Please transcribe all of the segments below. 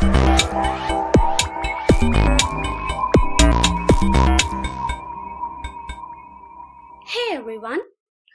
Hey everyone,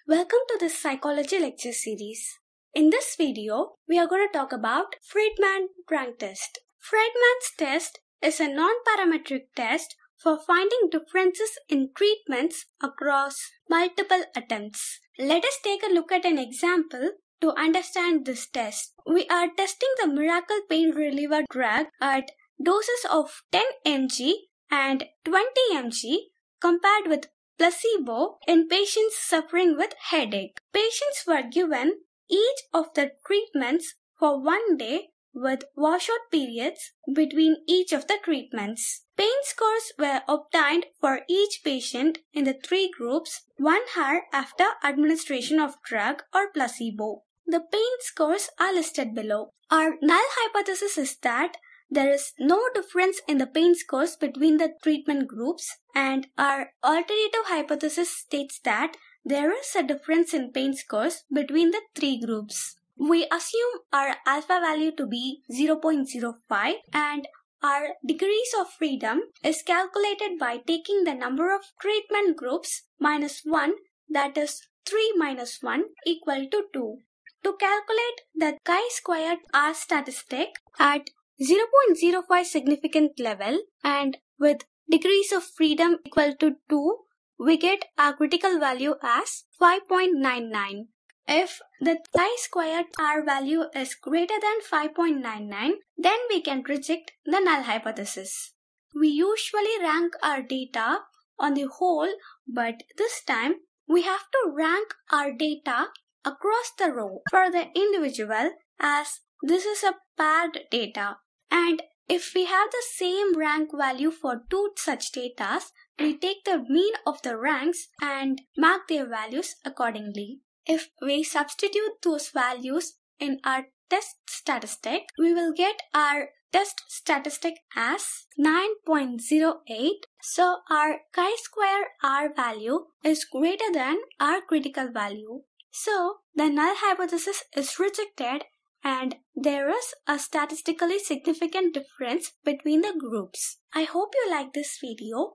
welcome to this psychology lecture series. In this video, we are going to talk about Friedman rank test. Friedman's test is a non-parametric test for finding differences in treatments across multiple attempts. Let us take a look at an example to understand this test. We are testing the miracle pain reliever drug at doses of 10 mg and 20 mg compared with placebo in patients suffering with headache. Patients were given each of the treatments for one day with washout periods between each of the treatments. Pain scores were obtained for each patient in the three groups one hour after administration of drug or placebo. The pain scores are listed below. Our null hypothesis is that there is no difference in the pain scores between the treatment groups and our alternative hypothesis states that there is a difference in pain scores between the three groups. We assume our alpha value to be 0.05 and our degrees of freedom is calculated by taking the number of treatment groups minus 1 that is 3 minus 1 equal to 2. To calculate the chi-squared R statistic at 0.05 significant level and with degrees of freedom equal to 2, we get our critical value as 5.99. If the chi-squared R value is greater than 5.99, then we can reject the null hypothesis. We usually rank our data on the whole, but this time we have to rank our data across the row for the individual as this is a paired data. And if we have the same rank value for two such data, we take the mean of the ranks and mark their values accordingly. If we substitute those values in our test statistic, we will get our test statistic as 9.08. So our chi-square R value is greater than our critical value. So the null hypothesis is rejected and there is a statistically significant difference between the groups. I hope you like this video.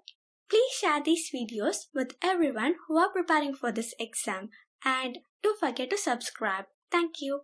Please share these videos with everyone who are preparing for this exam and don't forget to subscribe. Thank you.